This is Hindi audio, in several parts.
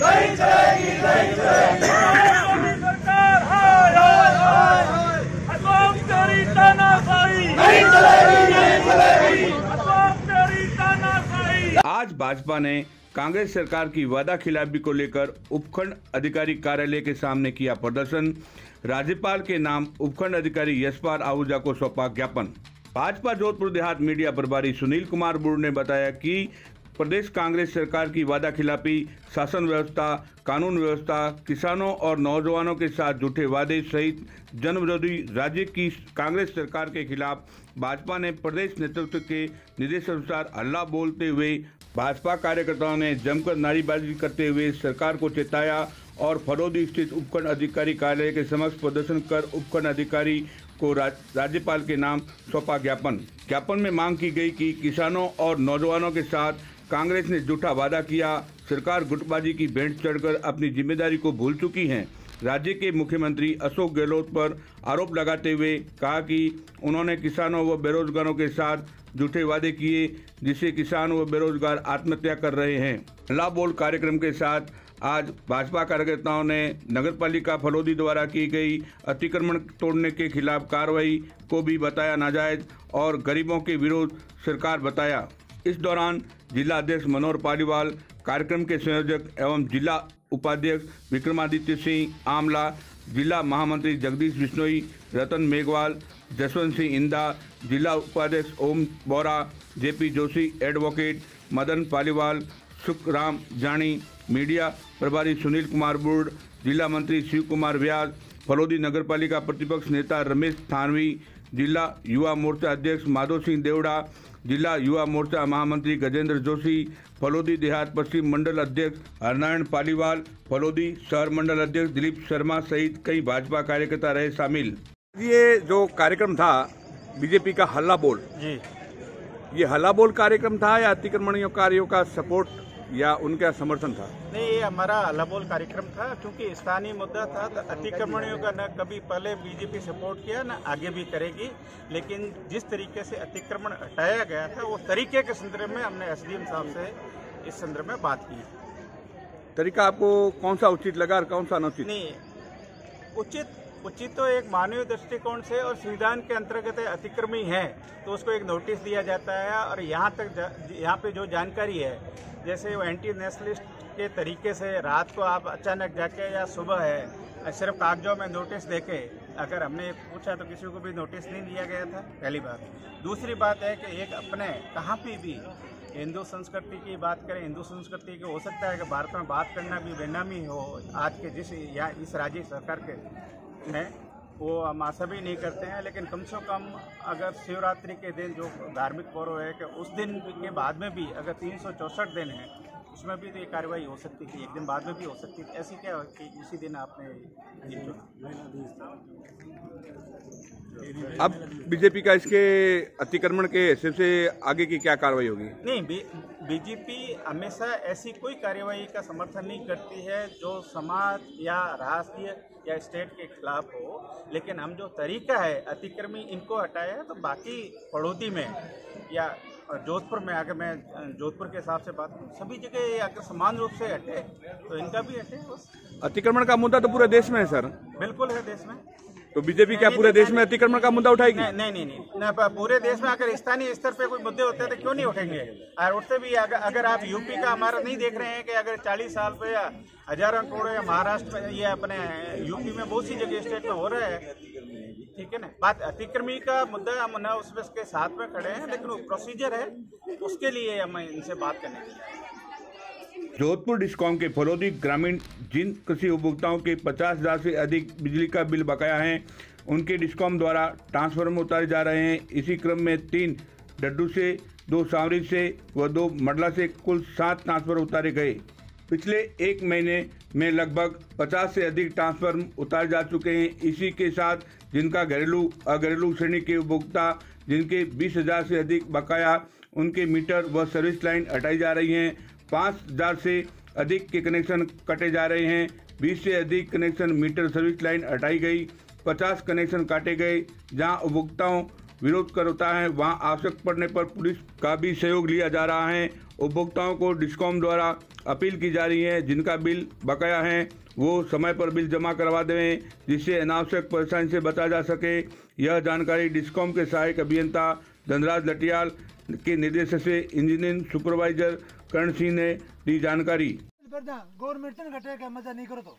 मोदी सरकार हाय हाय हाय तेरी तानाशाही नहीं चलेगी नहीं चलेगी तेरी तानाशाही आज भाजपा ने कांग्रेस सरकार की वादा खिलाफी को लेकर उपखंड अधिकारी कार्यालय के सामने किया प्रदर्शन। राज्यपाल के नाम उपखंड अधिकारी यशपाल आहूजा को सौंपा ज्ञापन। भाजपा जोधपुर देहात मीडिया प्रभारी सुनील कुमार बुड़ ने बताया कि प्रदेश कांग्रेस सरकार की वादा खिलाफी शासन व्यवस्था, कानून व्यवस्था, किसानों और नौजवानों के साथ जुटे वादे सहित जन विरोधी राज्य की कांग्रेस सरकार के खिलाफ भाजपा ने प्रदेश नेतृत्व के निर्देशानुसार हल्ला बोलते हुए भाजपा कार्यकर्ताओं ने जमकर नारेबाजी करते हुए सरकार को चेताया और फरौदी स्थित उपखंड अधिकारी कार्यालय के समक्ष प्रदर्शन कर उपखंड अधिकारी को राज्यपाल के नाम सौंपा ज्ञापन। ज्ञापन में मांग की गई कि किसानों और नौजवानों के साथ कांग्रेस ने झूठा वादा किया। सरकार गुटबाजी की भेंट चढ़कर अपनी ज़िम्मेदारी को भूल चुकी है। राज्य के मुख्यमंत्री अशोक गहलोत पर आरोप लगाते हुए कहा कि उन्होंने किसानों व बेरोजगारों के साथ झूठे वादे किए, जिससे किसान व बेरोजगार आत्महत्या कर रहे हैं। हल्ला बोल कार्यक्रम के साथ आज भाजपा कार्यकर्ताओं ने नगरपालिका फलोदी द्वारा की गई अतिक्रमण तोड़ने के खिलाफ कार्रवाई को भी बताया नाजायज और गरीबों के विरोध सरकार बताया। इस दौरान जिला अध्यक्ष मनोहर पालीवाल कार्यक्रम के संयोजक एवं जिला उपाध्यक्ष विक्रमादित्य सिंह आमला, जिला महामंत्री जगदीश बिश्नोई, रतन मेघवाल, जसवंत सिंह इंदा, जिला उपाध्यक्ष Om Bora, JP Joshi advocate, Madan Paliwal Sukhram Jani, media प्रभारी सुनील कुमार बुर्ड, जिला मंत्री शिव कुमार व्यास, फलोदी नगरपालिका प्रतिपक्ष नेता रमेश थानवी जिला युवा मोर्चा अध्यक्ष माधव सिंह देवड़ा जिला युवा मोर्चा महामंत्री गजेंद्र जोशी फलोदी देहात पश्चिम मंडल अध्यक्ष हरनारायण पालीवाल फलोदी शहर मंडल अध्यक्ष दिलीप शर्मा सहित कई भाजपा कार्यकर्ता रहे शामिल। ये जो कार्यक्रम था बीजेपी का हल्ला बोल जी। ये हल्ला बोल कार्यक्रम था या अतिक्रमणियों कार्यों का सपोर्ट या उनका समर्थन था? नहीं ये हमारा अलाबोल कार्यक्रम था क्योंकि स्थानीय मुद्दा था तो अतिक्रमणियों का न कभी पहले बीजेपी सपोर्ट किया न आगे भी करेगी। लेकिन जिस तरीके से अतिक्रमण हटाया गया था वो तरीके के संदर्भ में हमने एसडीएम साहब से इस संदर्भ में बात की। तरीका आपको कौन सा उचित लगा और कौन सा अनुचित? नहीं उचित उचित तो एक मानवीय दृष्टिकोण से और संविधान के अंतर्गत अतिक्रमी है तो उसको एक नोटिस दिया जाता है और यहाँ तक यहाँ पे जो जानकारी है, जैसे वो एंटी नेशनलिस्ट के तरीके से रात को आप अचानक जाके या सुबह है सिर्फ़ कागजों में नोटिस देके, अगर हमने पूछा तो किसी को भी नोटिस नहीं दिया गया था, पहली बात। दूसरी बात है कि एक अपने कहाँ पे भी हिंदू संस्कृति की बात करें, हिंदू संस्कृति की हो सकता है कि भारत में बात करना भी बेनामी हो, आज के जिस या इस राज्य सरकार के हैं वो हम आशा भी नहीं करते हैं लेकिन कम से कम अगर शिवरात्रि के दिन जो धार्मिक पर्व है कि उस दिन के बाद में भी अगर तीन सौ चौंसठ दिन है उसमें भी तो ये कार्रवाई हो सकती थी एक दिन बाद में भी हो सकती थी। ऐसी क्या कि इसी दिन आपने ये चुना? अब बीजेपी का इसके अतिक्रमण के हिसाब से आगे की क्या कार्रवाई होगी? नहीं बी, बीजेपी हमेशा ऐसी कोई कार्यवाही का समर्थन नहीं करती है जो समाज या राष्ट्रीय या स्टेट के खिलाफ हो। लेकिन हम जो तरीका है अतिक्रमी इनको हटाया है तो बाकी पड़ोसी में या जोधपुर में अगर मैं जोधपुर के हिसाब से बात करूँ सभी जगह ये अगर समान रूप से हटे तो इनका भी हटे। बस अतिक्रमण का मुद्दा तो पूरे देश में है सर। बिल्कुल है देश में। तो बीजेपी क्या पूरे देश में अतिक्रमण का मुद्दा उठाएगी? नहीं नहीं नहीं पूरे देश में अगर स्थानीय स्तर पे कोई मुद्दे होते हैं तो क्यों नहीं उठेंगे? और उठते भी अगर, अगर आप यूपी का हमारा नहीं देख रहे हैं कि अगर 40 साल पे या हज़ारों करोड़ या महाराष्ट्र में ये अपने यूपी में बहुत सी जगह स्टेट में हो रहा है ठीक है ना? बात अतिक्रमी का मुद्दा हम न उसमें उसके साथ में खड़े हैं लेकिन वो प्रोसीजर है उसके लिए हम इनसे बात करने के लिए। जोधपुर डिस्कॉम के फलोदी ग्रामीण जिन कृषि उपभोक्ताओं के पचास हज़ार से अधिक बिजली का बिल बकाया है, उनके डिस्कॉम द्वारा ट्रांसफार्मर उतारे जा रहे हैं। इसी क्रम में तीन डड्डू से, दो सांवरी से व दो मडला से कुल सात ट्रांसफ़र उतारे गए। पिछले एक महीने में लगभग 50 से अधिक ट्रांसफ़र उतारे जा चुके हैं। इसी के साथ जिनका घरेलू, अघरेलू श्रेणी के उपभोक्ता जिनके बीस हज़ार से अधिक बकाया, उनके मीटर व सर्विस लाइन हटाई जा रही हैं। पाँच हज़ार से अधिक के कनेक्शन कटे जा रहे हैं। बीस से अधिक कनेक्शन मीटर सर्विस लाइन हटाई गई, पचास कनेक्शन काटे गए। जहाँ उपभोक्ताओं विरोध करता है, वहाँ आवश्यक पड़ने पर पुलिस का भी सहयोग लिया जा रहा है। उपभोक्ताओं को डिस्कॉम द्वारा अपील की जा रही है। जिनका बिल बकाया है, वो समय पर बिल जमा करवा दें, जिससे अनावश्यक परेशानी से बचा जा सके। यह जानकारी डिस्कॉम के सहायक अभियंता धनराज लटियाल के निर्देश से इंजीनियरिंग सुपरवाइजर कर्ण सिंह ने दी जानकारी। गवर्नमेंट मज़ा नहीं करो तो।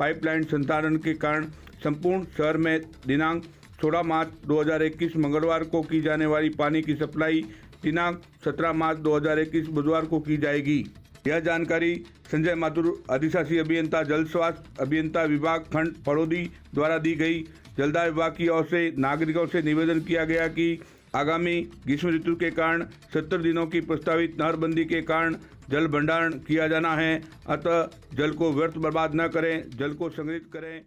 पाइपलाइन संचालन के कारण संपूर्ण शहर में दिनांक 16 मार्च 2021 मंगलवार को की जाने वाली पानी की सप्लाई दिनांक 17 मार्च 2021 बुधवार को की जाएगी। यह जानकारी संजय माथुर अधिशासी अभियंता, जल स्वास्थ्य अभियंता विभाग खंड फड़ोदी द्वारा दी गई। जलदाय विभाग की ओर से नागरिकों से निवेदन किया गया कि आगामी ग्रीष्म ऋतु के कारण 70 दिनों की प्रस्तावित नहरबंदी के कारण जल भंडारण किया जाना है। अतः जल को व्यर्थ बर्बाद न करें, जल को संग्रहित करें।